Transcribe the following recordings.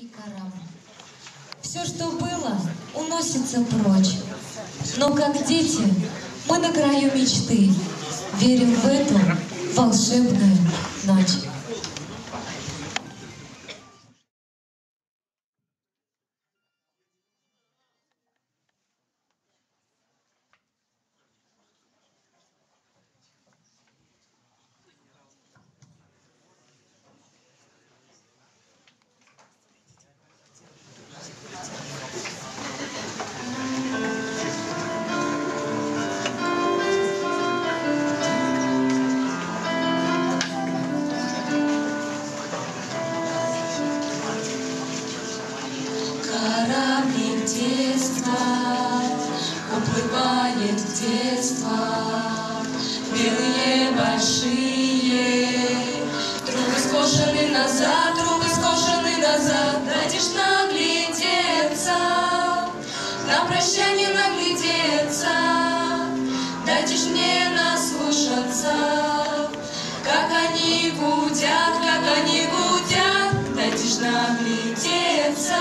маленький корабль. Все, что было, уносится прочь. Но как дети, мы на краю мечты, верим в эту волшебную ночь. Назад, трубы скошены назад. Дадишь наглядеться, на прощание наглядеться. Дадишь мне наслушаться, как они гудят, как они гудят. Дадишь наглядеться,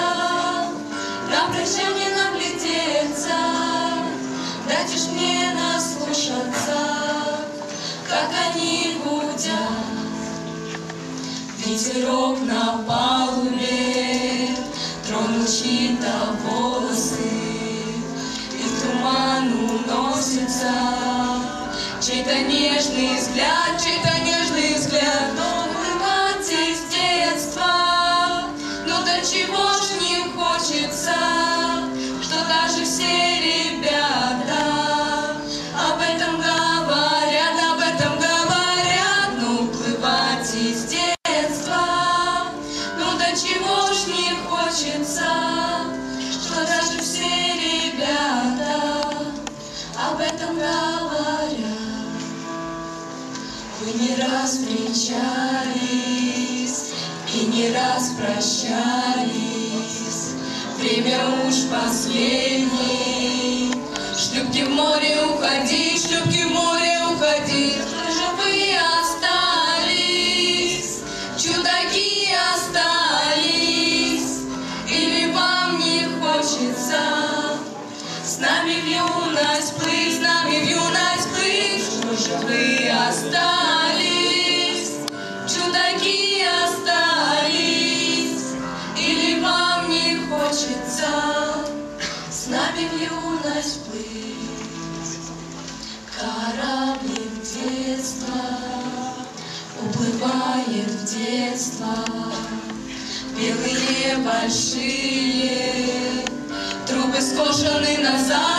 на прощание наглядеться, дадишь мне наслушаться, Ветерок на палубе тронул чьи-то волосы, и в туман уносится чей-то нежный взгляд, Вы не раз встречались и не раз прощались. Время уж последний. Шлюпки в море уходи, Кораблик детства уплывает в детство. Белые большие трубы скошены назад,